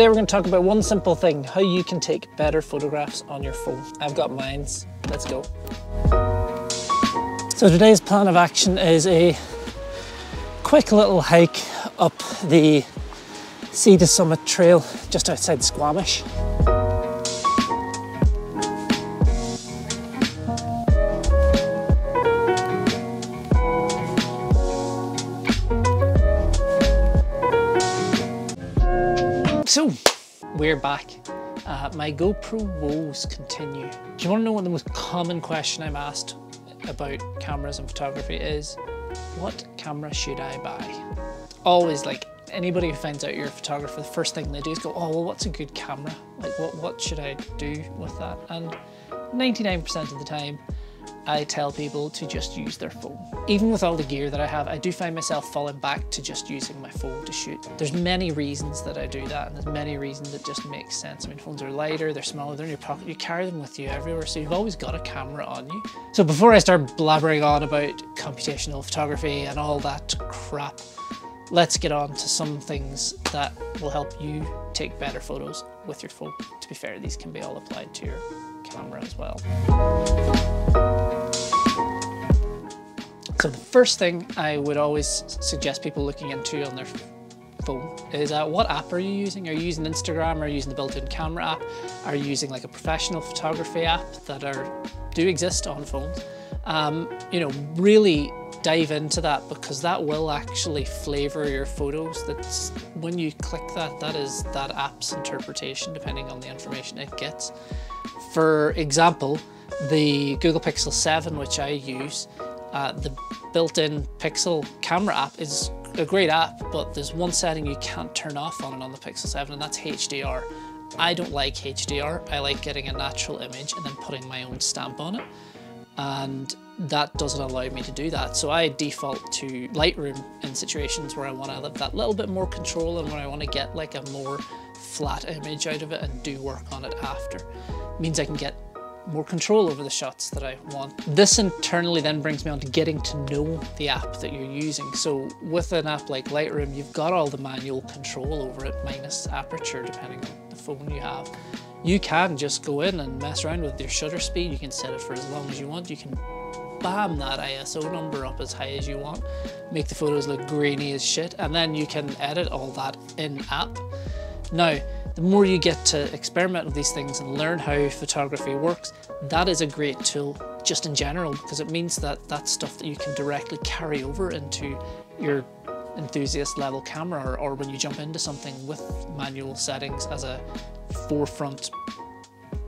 Today we're going to talk about one simple thing, how you can take better photographs on your phone. I've got mines, let's go. So today's plan of action is a quick little hike up the to Summit Trail just outside Squamish. So, we're back. Uh, my GoPro woes continue. Do you want to know what the most common question I'm asked about cameras and photography is? What camera should I buy? Always like anybody who finds out you're a photographer, the first thing they do is go, oh, well, what's a good camera? Like, what, what should I do with that? And 99% of the time, I tell people to just use their phone. Even with all the gear that I have, I do find myself falling back to just using my phone to shoot. There's many reasons that I do that, and there's many reasons it just makes sense. I mean, phones are lighter, they're smaller, they're in your pocket, you carry them with you everywhere, so you've always got a camera on you. So before I start blabbering on about computational photography and all that crap, let's get on to some things that will help you take better photos with your phone. To be fair, these can be all applied to your camera as well. So the first thing I would always suggest people looking into on their phone is uh, what app are you using? Are you using Instagram? Are you using the built-in camera app? Are you using like a professional photography app that are do exist on phones? Um, you know, really dive into that because that will actually flavor your photos. That's when you click that, that is that app's interpretation depending on the information it gets. For example, the Google Pixel 7, which I use, uh, the built-in Pixel camera app is a great app, but there's one setting you can't turn off on it on the Pixel 7, and that's HDR. I don't like HDR. I like getting a natural image and then putting my own stamp on it. And that doesn't allow me to do that. So I default to Lightroom in situations where I want to have that little bit more control and where I want to get like a more flat image out of it and do work on it after. It means I can get more control over the shots that I want. This internally then brings me on to getting to know the app that you're using. So with an app like Lightroom, you've got all the manual control over it, minus aperture, depending on the phone you have. You can just go in and mess around with your shutter speed. You can set it for as long as you want. You can bam that ISO number up as high as you want, make the photos look grainy as shit, and then you can edit all that in app. Now, the more you get to experiment with these things and learn how photography works, that is a great tool just in general because it means that that's stuff that you can directly carry over into your enthusiast level camera or, or when you jump into something with manual settings as a forefront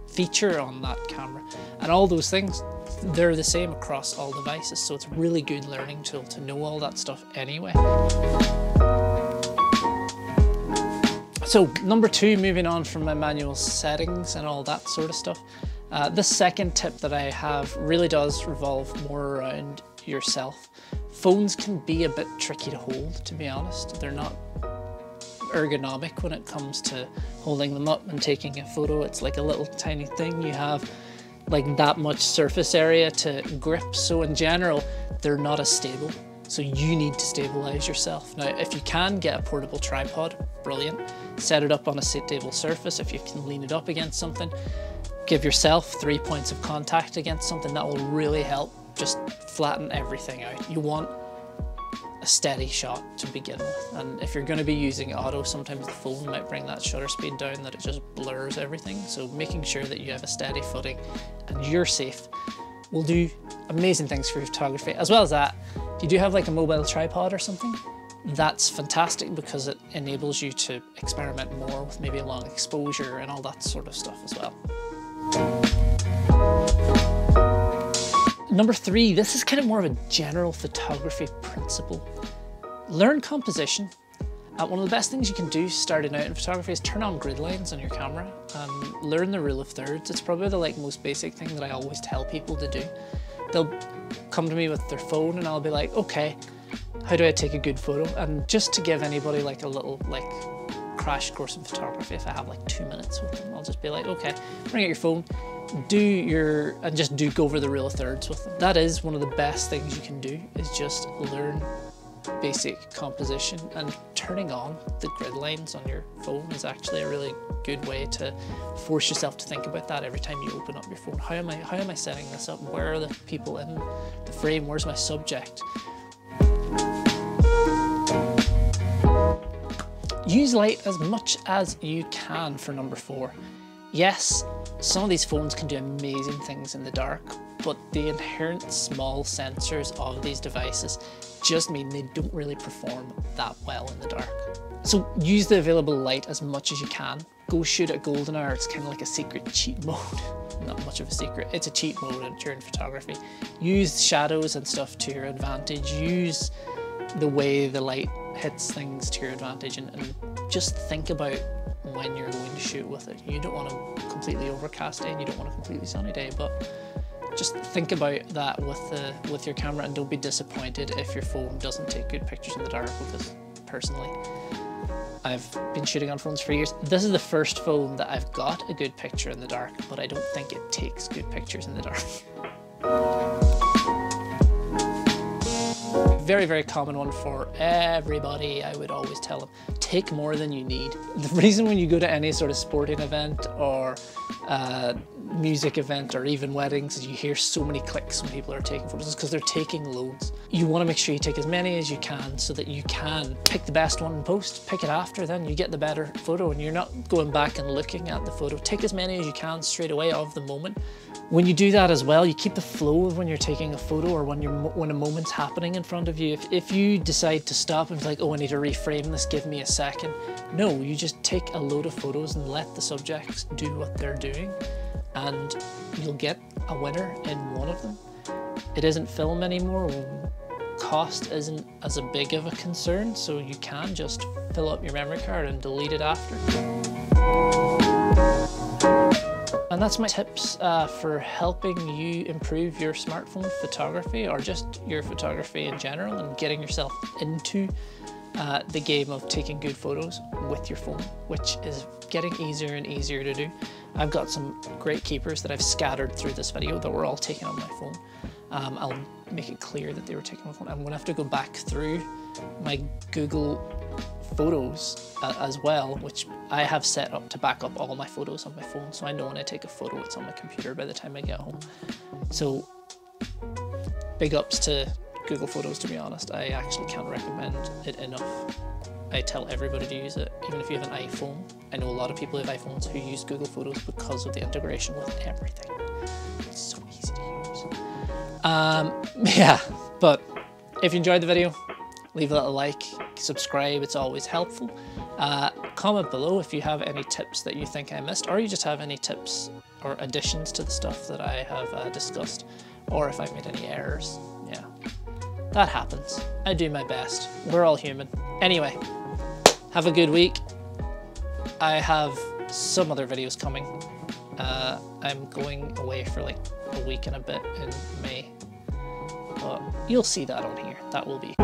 feature on that camera. And all those things, they're the same across all devices. So it's a really good learning tool to know all that stuff anyway. So number two, moving on from my manual settings and all that sort of stuff. Uh, the second tip that I have really does revolve more around yourself. Phones can be a bit tricky to hold, to be honest. They're not ergonomic when it comes to holding them up and taking a photo. It's like a little tiny thing. You have like that much surface area to grip. So in general, they're not as stable. So you need to stabilize yourself. Now, if you can get a portable tripod, brilliant. Set it up on a stable surface. If you can lean it up against something, give yourself three points of contact against something that will really help just flatten everything out. You want a steady shot to begin with. And if you're going to be using auto, sometimes the phone might bring that shutter speed down that it just blurs everything. So making sure that you have a steady footing and you're safe will do amazing things for your photography. As well as that, if you do have like a mobile tripod or something, that's fantastic because it enables you to experiment more with maybe a long exposure and all that sort of stuff as well. Number three, this is kind of more of a general photography principle. Learn composition. Uh, one of the best things you can do starting out in photography is turn on grid lines on your camera and learn the rule of thirds. It's probably the like most basic thing that I always tell people to do. They'll come to me with their phone and I'll be like, okay, how do I take a good photo? And just to give anybody like a little like crash course in photography, if I have like two minutes with them, I'll just be like, okay, bring out your phone, do your, and just do go over the rule of thirds with them. That is one of the best things you can do is just learn basic composition and turning on the grid lines on your phone is actually a really good way to force yourself to think about that every time you open up your phone. How am I how am I setting this up? Where are the people in the frame? Where's my subject? Use light as much as you can for number four. Yes, some of these phones can do amazing things in the dark, but the inherent small sensors of these devices just mean they don't really perform that well in the dark. So use the available light as much as you can. Go shoot at golden hour, it's kind of like a secret cheat mode. Not much of a secret, it's a cheat mode during photography. Use shadows and stuff to your advantage. Use the way the light hits things to your advantage and, and just think about when you're going to shoot with it. You don't want a completely overcast day and you don't want a completely sunny day, but just think about that with the with your camera and don't be disappointed if your phone doesn't take good pictures in the dark because personally I've been shooting on phones for years. This is the first phone that I've got a good picture in the dark, but I don't think it takes good pictures in the dark. very, very common one for everybody. I would always tell them, take more than you need. The reason when you go to any sort of sporting event or uh, music event or even weddings, you hear so many clicks when people are taking photos because they're taking loads. You want to make sure you take as many as you can so that you can pick the best one and post, pick it after, then you get the better photo and you're not going back and looking at the photo. Take as many as you can straight away of the moment. When you do that as well, you keep the flow of when you're taking a photo or when you're when a moment's happening in front of you. If, if you decide to stop and be like, oh, I need to reframe this, give me a second. No, you just take a load of photos and let the subjects do what they're doing and you'll get a winner in one of them. It isn't film anymore. Cost isn't as a big of a concern, so you can just fill up your memory card and delete it after. And that's my tips uh, for helping you improve your smartphone photography or just your photography in general and getting yourself into uh, the game of taking good photos with your phone, which is getting easier and easier to do. I've got some great keepers that I've scattered through this video that were all taken on my phone. Um, I'll make it clear that they were taken on my phone. I'm gonna have to go back through my Google Photos uh, as well, which I have set up to back up all my photos on my phone. So I know when I take a photo, it's on my computer by the time I get home. So big ups to Google Photos, to be honest. I actually can't recommend it enough. I tell everybody to use it, even if you have an iPhone. I know a lot of people have iPhones who use Google Photos because of the integration with everything. It's so easy to use. Um, yeah, but if you enjoyed the video, leave a like, subscribe, it's always helpful. Uh, comment below if you have any tips that you think I missed, or you just have any tips or additions to the stuff that I have uh, discussed, or if I made any errors. Yeah. That happens. I do my best. We're all human. Anyway, have a good week. I have some other videos coming. Uh, I'm going away for like a week and a bit in May. But you'll see that on here. That will be.